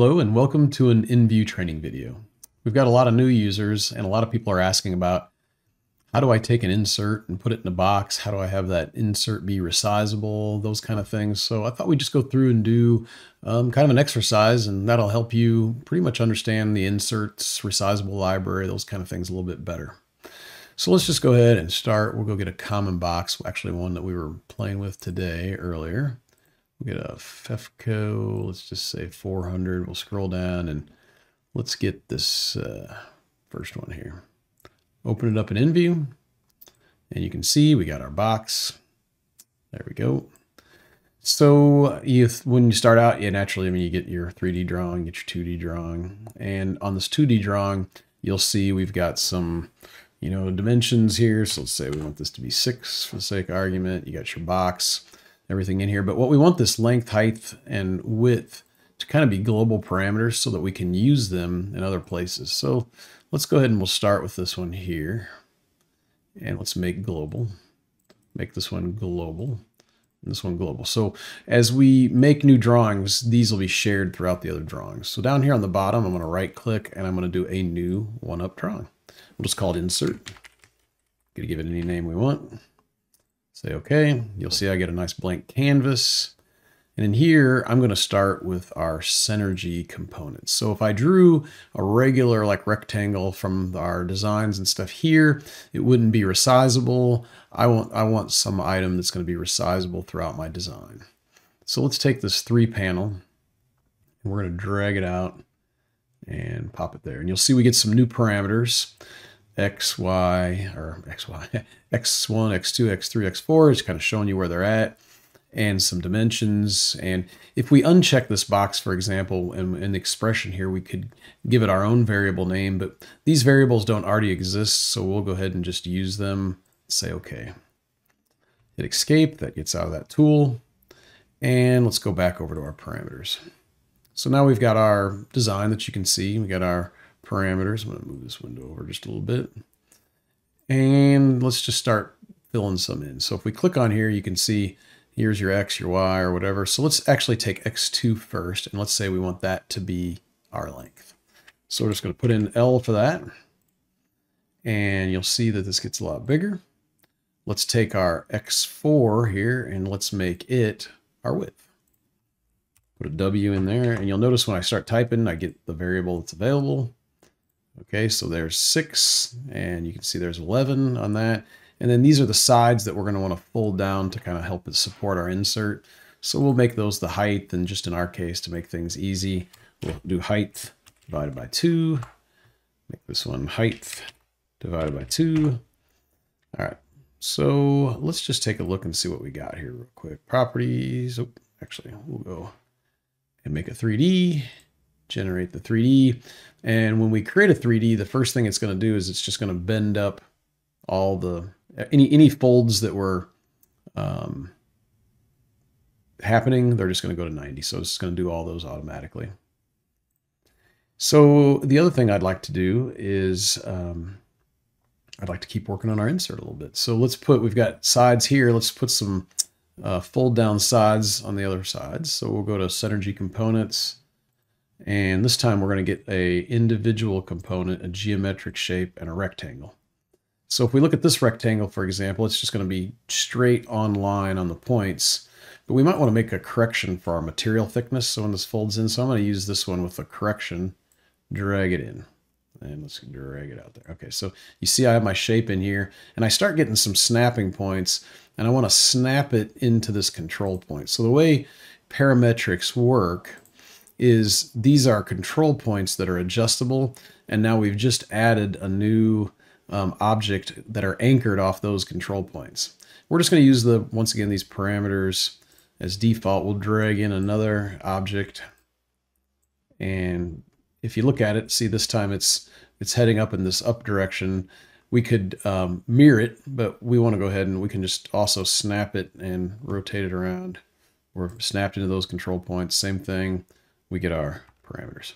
Hello and welcome to an EngView training video. We've got a lot of new users and a lot of people are asking about how do I take an insert and put it in a box? How do I have that insert be resizable? Those kind of things. So I thought we'd just go through and do um, kind of an exercise and that'll help you pretty much understand the inserts, resizable library, those kind of things a little bit better. So let's just go ahead and start. We'll go get a common box, actually one that we were playing with today earlier. We'll get a FEFCO, let's just say 400. We'll scroll down and let's get this uh, first one here. Open it up in EngView and you can see we got our box. There we go. So you, when you start out, yeah, naturally, I mean, you get your 3D drawing, get your 2D drawing. And on this 2D drawing, you'll see we've got some, you know, dimensions here. So let's say we want this to be six for the sake of argument. You got your box everything in here. But what we want this length, height, and width to kind of be global parameters so that we can use them in other places. So let's go ahead and we'll start with this one here. And let's make global. Make this one global. And this one global. So as we make new drawings, these will be shared throughout the other drawings. So down here on the bottom, I'm going to right click and I'm going to do a new one-up drawing. We'll just call it insert. Going to give it any name we want. Say OK. You'll see I get a nice blank canvas. And in here, I'm going to start with our Synergy components. So if I drew a regular like rectangle from our designs and stuff here, it wouldn't be resizable. I want, I want some item that's going to be resizable throughout my design. So let's take this three panel and we're going to drag it out and pop it there. And you'll see we get some new parameters x, y, or x, y, x1, x2, x3, x4 is kind of showing you where they're at and some dimensions. And if we uncheck this box, for example, in, in the expression here, we could give it our own variable name, but these variables don't already exist. So we'll go ahead and just use them, say, okay. Hit escape, that gets out of that tool. And let's go back over to our parameters. So now we've got our design that you can see. We got our parameters. I'm going to move this window over just a little bit. And let's just start filling some in. So if we click on here, you can see here's your X, your Y, or whatever. So let's actually take X2 first, and let's say we want that to be our length. So we're just going to put in L for that. And you'll see that this gets a lot bigger. Let's take our X4 here and let's make it our width. Put a W in there, and you'll notice when I start typing, I get the variable that's available. Okay, so there's six, and you can see there's 11 on that. And then these are the sides that we're going to want to fold down to kind of help it support our insert. So we'll make those the height, and just in our case, to make things easy, we'll do height divided by 2. Make this one height divided by 2. All right, so let's just take a look and see what we got here real quick. Properties, oh, actually, we'll go and make a 3D generate the 3D. And when we create a 3D, the first thing it's going to do is it's just going to bend up all the, any, any folds that were um, happening, they're just going to go to 90. So it's going to do all those automatically. So the other thing I'd like to do is um, I'd like to keep working on our insert a little bit. So let's put, we've got sides here. Let's put some uh, fold down sides on the other sides. So we'll go to Synergy Components, and this time we're going to get a individual component, a geometric shape, and a rectangle. So if we look at this rectangle, for example, it's just going to be straight on line on the points. But we might want to make a correction for our material thickness. So when this folds in, so I'm going to use this one with a correction, drag it in. And let's drag it out there. Okay, so you see I have my shape in here, and I start getting some snapping points, and I want to snap it into this control point. So the way parametrics work is these are control points that are adjustable. And now we've just added a new um, object that are anchored off those control points. We're just going to use the, once again, these parameters as default. We'll drag in another object. And if you look at it, see this time it's, it's heading up in this up direction. We could um, mirror it, but we want to go ahead and we can just also snap it and rotate it around. We're snapped into those control points. Same thing we get our parameters.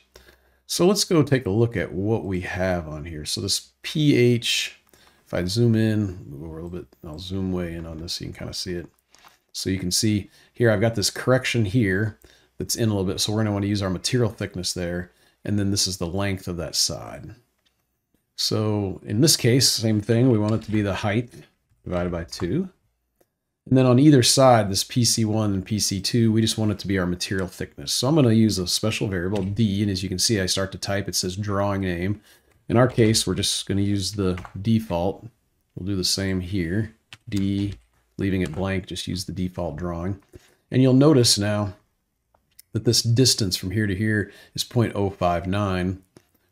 So let's go take a look at what we have on here. So this pH, if I zoom in, move over a little bit, I'll zoom way in on this so you can kind of see it. So you can see here, I've got this correction here that's in a little bit. So we're going to want to use our material thickness there. And then this is the length of that side. So in this case, same thing. We want it to be the height divided by 2. And then on either side, this PC1 and PC2, we just want it to be our material thickness. So I'm going to use a special variable, D, and as you can see, I start to type, it says drawing name. In our case, we're just going to use the default. We'll do the same here. D, leaving it blank, just use the default drawing. And you'll notice now that this distance from here to here is 0.059.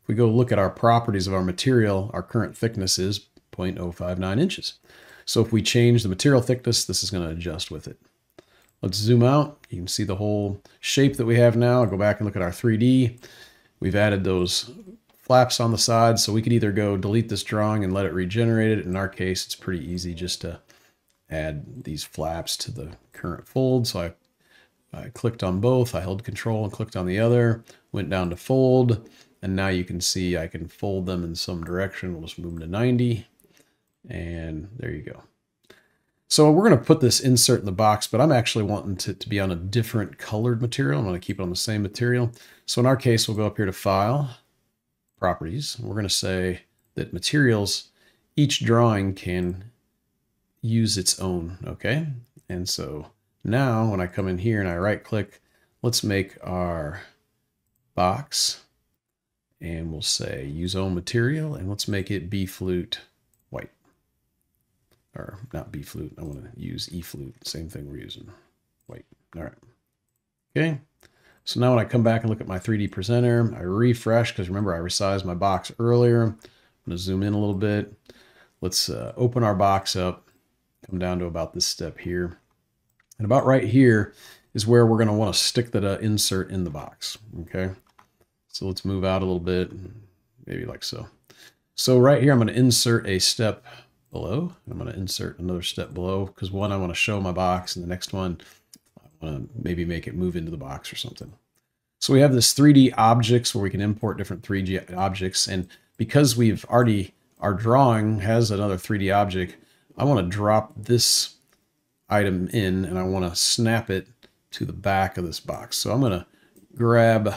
If we go look at our properties of our material, our current thickness is 0.059 inches. So if we change the material thickness, this is going to adjust with it. Let's zoom out. You can see the whole shape that we have now. I'll go back and look at our 3D. We've added those flaps on the side, so we could either go delete this drawing and let it regenerate it. In our case, it's pretty easy just to add these flaps to the current fold. So I, I clicked on both. I held control and clicked on the other, went down to fold, and now you can see I can fold them in some direction. We'll just move them to 90. And there you go. So we're going to put this insert in the box, but I'm actually wanting to, to be on a different colored material. I'm going to keep it on the same material. So in our case, we'll go up here to File, Properties. We're going to say that materials, each drawing can use its own, okay? And so now when I come in here and I right click, let's make our box and we'll say use own material and let's make it B flute or not B flute. I want to use E flute. Same thing we're using. Wait. All right. Okay. So now when I come back and look at my 3D presenter, I refresh because remember I resized my box earlier. I'm going to zoom in a little bit. Let's uh, open our box up, come down to about this step here. And about right here is where we're going to want to stick that uh, insert in the box. Okay. So let's move out a little bit, maybe like so. So right here, I'm going to insert a step below. I'm going to insert another step below because one, I want to show my box and the next one, I want to maybe make it move into the box or something. So we have this 3D objects where we can import different 3D objects. And because we've already, our drawing has another 3D object, I want to drop this item in and I want to snap it to the back of this box. So I'm going to grab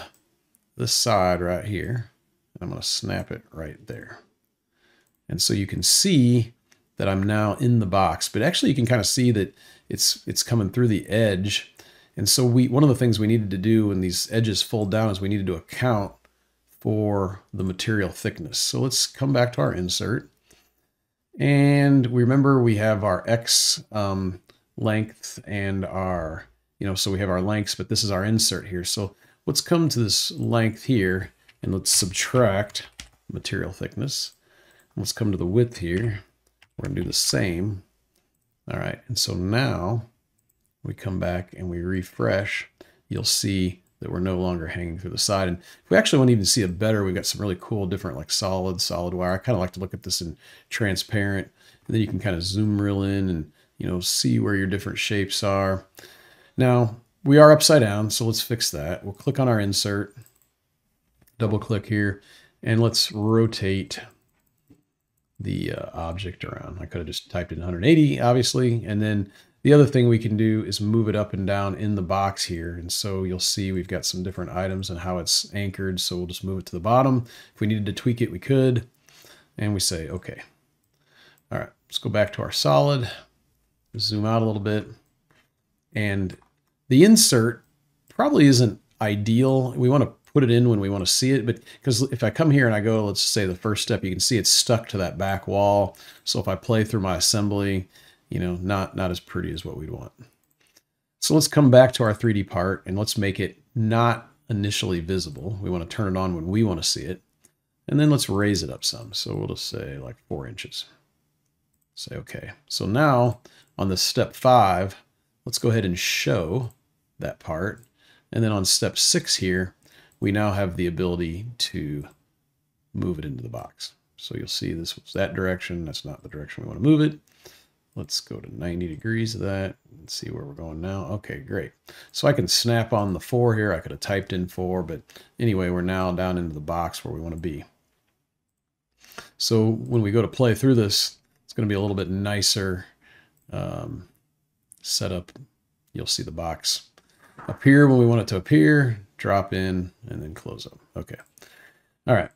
this side right here. And I'm going to snap it right there. And so you can see that I'm now in the box. But actually you can kind of see that it's it's coming through the edge. And so we one of the things we needed to do when these edges fold down is we needed to account for the material thickness. So let's come back to our insert. And we remember we have our X um, length and our, you know, so we have our lengths, but this is our insert here. So let's come to this length here and let's subtract material thickness. Let's come to the width here. We're going to do the same. All right, and so now we come back and we refresh, you'll see that we're no longer hanging through the side. And if we actually want to even see it better, we've got some really cool different like solid, solid wire. I kind of like to look at this in transparent, and then you can kind of zoom real in and, you know, see where your different shapes are. Now, we are upside down, so let's fix that. We'll click on our insert, double click here, and let's rotate the uh, object around. I could have just typed in 180, obviously. And then the other thing we can do is move it up and down in the box here. And so you'll see we've got some different items and how it's anchored. So we'll just move it to the bottom. If we needed to tweak it, we could. And we say, okay. All right, let's go back to our solid. Zoom out a little bit. And the insert probably isn't ideal. We want to put it in when we want to see it. But because if I come here and I go, let's say the first step, you can see it's stuck to that back wall. So if I play through my assembly, you know, not, not as pretty as what we'd want. So let's come back to our 3D part and let's make it not initially visible. We want to turn it on when we want to see it. And then let's raise it up some. So we'll just say like four inches. Say, okay. So now on the step five, let's go ahead and show that part. And then on step six here, we now have the ability to move it into the box. So you'll see this was that direction. That's not the direction we want to move it. Let's go to 90 degrees of that and see where we're going now. Okay, great. So I can snap on the four here. I could have typed in four, but anyway, we're now down into the box where we want to be. So when we go to play through this, it's going to be a little bit nicer um, setup. You'll see the box appear when we want it to appear, drop in, and then close up. Okay. All right.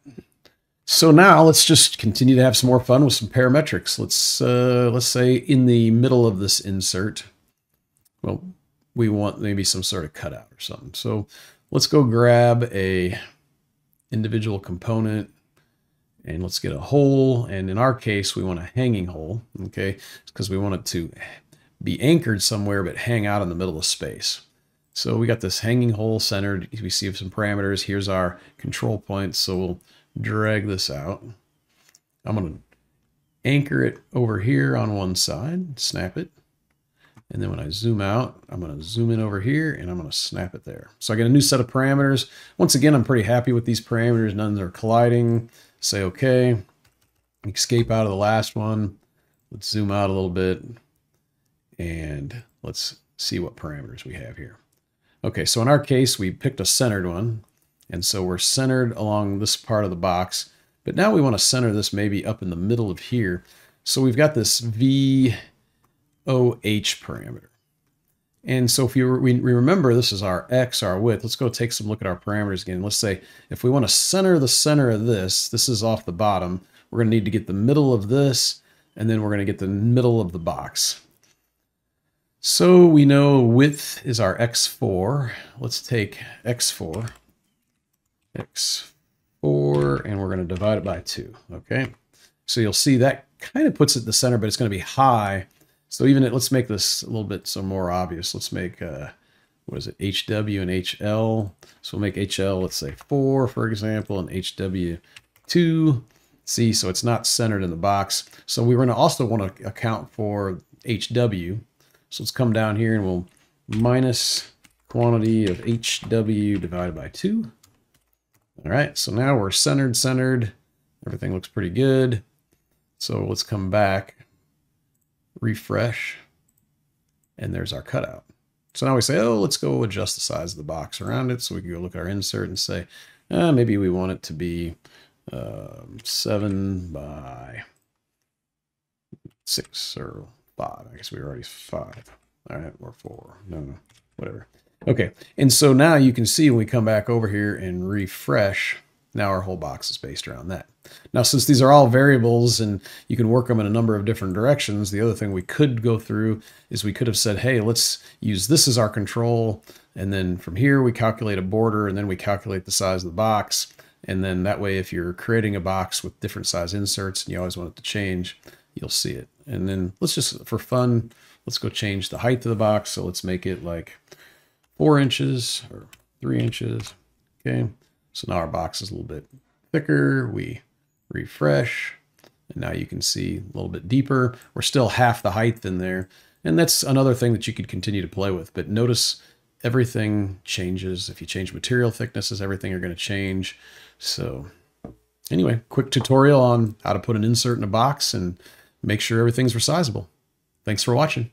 So now let's just continue to have some more fun with some parametrics. Let's uh, let's say in the middle of this insert, well, we want maybe some sort of cutout or something. So let's go grab a individual component and let's get a hole. And in our case, we want a hanging hole, okay? Because we want it to be anchored somewhere, but hang out in the middle of space. So we got this hanging hole centered. We see some parameters. Here's our control points. So we'll drag this out. I'm going to anchor it over here on one side, snap it. And then when I zoom out, I'm going to zoom in over here and I'm going to snap it there. So I get a new set of parameters. Once again, I'm pretty happy with these parameters. None of them are colliding. Say okay. Escape out of the last one. Let's zoom out a little bit and let's see what parameters we have here. Okay, so in our case, we picked a centered one. And so we're centered along this part of the box, but now we want to center this maybe up in the middle of here. So we've got this VOH parameter. And so if you we remember, this is our X, our width. Let's go take some look at our parameters again. Let's say if we want to center the center of this, this is off the bottom. We're going to need to get the middle of this, and then we're going to get the middle of the box. So we know width is our X4. Let's take X4 x4, and we're going to divide it by 2, okay? So you'll see that kind of puts it in the center, but it's going to be high. So even, let's make this a little bit so more obvious. Let's make, uh, what is it, HW and HL. So we'll make HL, let's say 4, for example, and HW 2. See, so it's not centered in the box. So we're going to also want to account for HW. So let's come down here and we'll minus quantity of HW divided by 2. All right, so now we're centered, centered. Everything looks pretty good. So let's come back, refresh, and there's our cutout. So now we say, oh, let's go adjust the size of the box around it. So we can go look at our insert and say, eh, maybe we want it to be um, seven by six or five. I guess we were already five. All right, or four. No, no, whatever. Okay, and so now you can see when we come back over here and refresh, now our whole box is based around that. Now, since these are all variables and you can work them in a number of different directions, the other thing we could go through is we could have said, hey, let's use this as our control. And then from here, we calculate a border and then we calculate the size of the box. And then that way, if you're creating a box with different size inserts and you always want it to change, you'll see it. And then let's just, for fun, let's go change the height of the box. So let's make it like four inches or three inches. Okay, so now our box is a little bit thicker. We refresh, and now you can see a little bit deeper. We're still half the height in there. And that's another thing that you could continue to play with. But notice everything changes. If you change material thicknesses, everything are going to change. So anyway, quick tutorial on how to put an insert in a box and make sure everything's resizable. Thanks for watching.